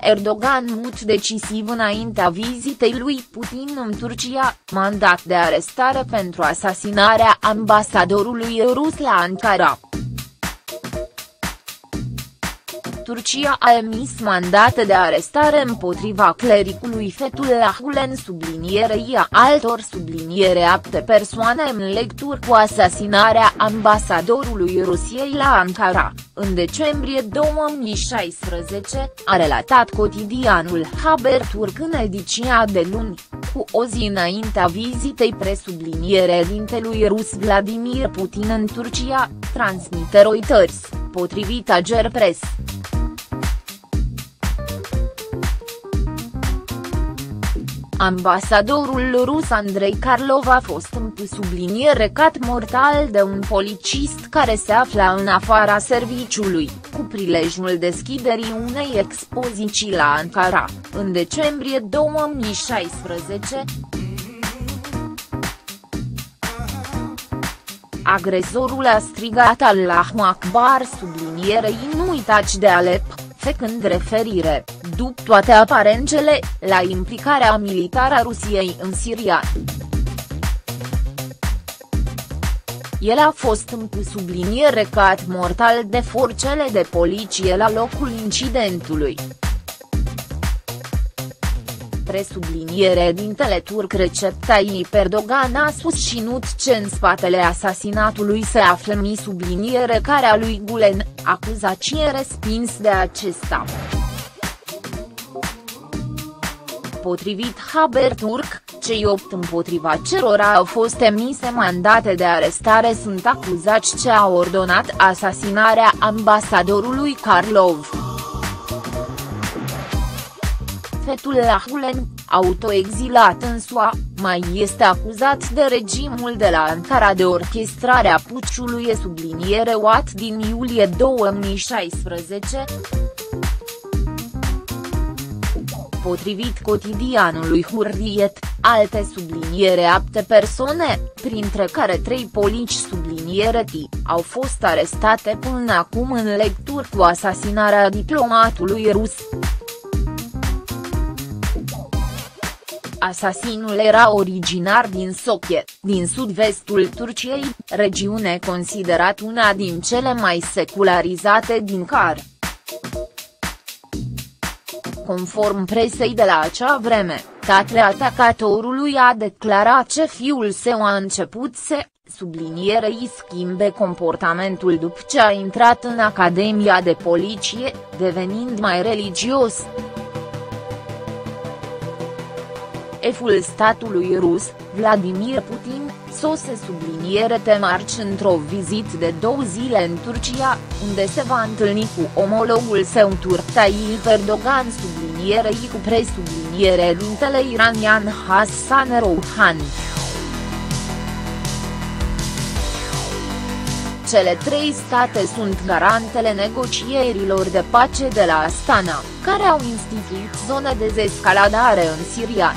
Erdogan mut decisiv înaintea vizitei lui Putin în Turcia, mandat de arestare pentru asasinarea ambasadorului rus la Ankara. Turcia a emis mandate de arestare împotriva clericului Fethullah Gulen sublinierei a altor subliniere apte persoane în lectură cu asasinarea ambasadorului Rusiei la Ankara, în decembrie 2016, a relatat cotidianul Haberturk în ediția de luni, cu o zi înaintea vizitei presubliniere dintelui rus Vladimir Putin în Turcia, transmite Reuters, potrivit Agerpres. Ambasadorul rus Andrei Karlov a fost în subliniere cat mortal de un polițist care se afla în afara serviciului, cu prilejul deschiderii unei expoziții la Ankara, în decembrie 2016. Agresorul a strigat Allahu Akbar sublinierei nu uitați de Alep, făcând referire, după toate aparențele, la implicarea militară a Rusiei în Siria. El a fost în subliniere cat mortal de forțele de poliție la locul incidentului presubliniere dintele turc Recep Tayyip Erdogan a susținut ce în spatele asasinatului se află mi subliniere care a lui Gulen, acuzație respins de acesta. Potrivit Haberturk, cei opt împotriva cerora au fost emise mandate de arestare sunt acuzați ce au ordonat asasinarea ambasadorului Karlov. Fethullah Gulen, autoexilat în SUA, mai este acuzat de regimul de la Ankara de orchestrarea puciului subliniere Watt din iulie 2016. Potrivit cotidianului Hurriet, alte subliniere apte persoane, printre care trei polici subliniere T, au fost arestate până acum în lecturi cu asasinarea diplomatului rus. Asasinul era originar din Sokye, din sud-vestul Turciei, regiune considerat una din cele mai secularizate din car. Conform presei de la acea vreme, tatăl atacatorului a declarat ce fiul său a început să sublinierei schimbe comportamentul după ce a intrat în Academia de Poliție, devenind mai religios. Eful statului rus, Vladimir Putin, sose subliniere te marci într-o vizită de două zile în Turcia, unde se va întâlni cu omologul său turc Tayyip Erdogan sublinierei cu presubliniere dintele iranian Hassan Rouhani. Cele trei state sunt garantele negocierilor de pace de la Astana, care au instituit zone de dezescaladare în Siria.